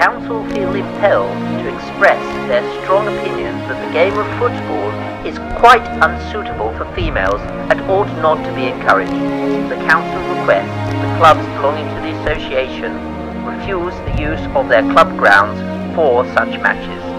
council feel impelled to express their strong opinion that the game of football is quite unsuitable for females and ought not to be encouraged. The council requests the clubs belonging to the association refuse the use of their club grounds for such matches.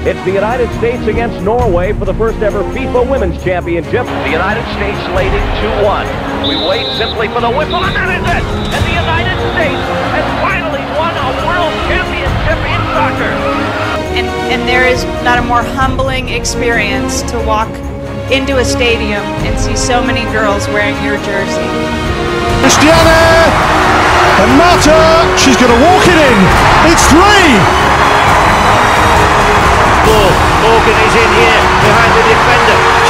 It's the United States against Norway for the first ever FIFA Women's Championship. The United States leading 2-1. We wait simply for the whistle, and that is it! And the United States has finally won a world championship in soccer! And, and there is not a more humbling experience to walk into a stadium and see so many girls wearing your jersey. Cristiane and Marta, she's going in here behind the defender.